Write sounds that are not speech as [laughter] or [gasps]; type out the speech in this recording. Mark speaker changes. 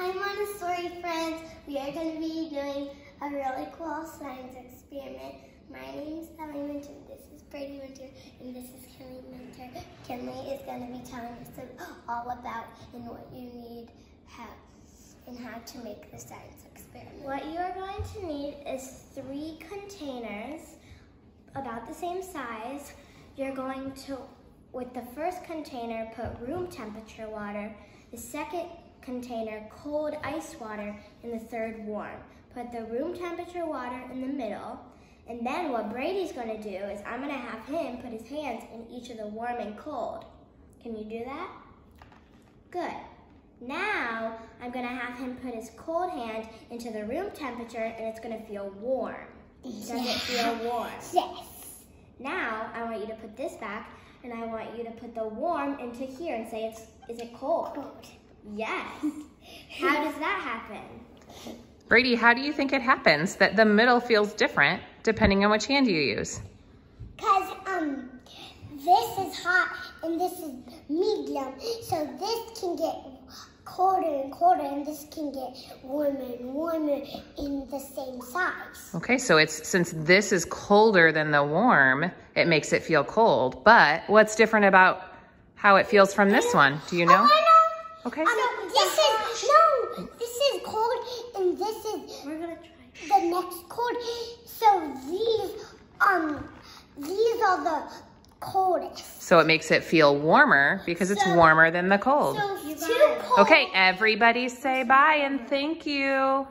Speaker 1: Hi Montessori friends. We are going to be doing a really cool science experiment. My name is Ellie Winter, this is Brady Winter, and this is Kinley Winter. Kinley is going to be telling us [gasps] all about and what you need how, and how to make the science experiment.
Speaker 2: What you are going to need is three containers about the same size. You're going to, with the first container, put room temperature water. The second container cold ice water and the third warm. Put the room temperature water in the middle. And then what Brady's gonna do is I'm gonna have him put his hands in each of the warm and cold. Can you do that? Good. Now, I'm gonna have him put his cold hand into the room temperature and it's gonna feel warm. Does it feel warm?
Speaker 1: Yes.
Speaker 2: Now, I want you to put this back and I want you to put the warm into here and say, it's, is it cold?
Speaker 1: Cold.
Speaker 2: Yes. How does that happen?
Speaker 3: Brady, how do you think it happens that the middle feels different depending on which hand you use?
Speaker 1: Because um, this is hot and this is medium. So this can get colder and colder and this can get warmer and warmer in the same size.
Speaker 3: Okay, so it's since this is colder than the warm, it makes it feel cold. But what's different about how it feels from this one? Do you know? Okay.
Speaker 1: Um, this is, no, this is cold and this is
Speaker 2: We're gonna try.
Speaker 1: the next cold. So these, um, these are the coldest.
Speaker 3: So it makes it feel warmer because it's warmer than the cold.
Speaker 1: So
Speaker 2: You
Speaker 1: two
Speaker 2: got it.
Speaker 1: cold.
Speaker 3: Okay, everybody say bye and thank you.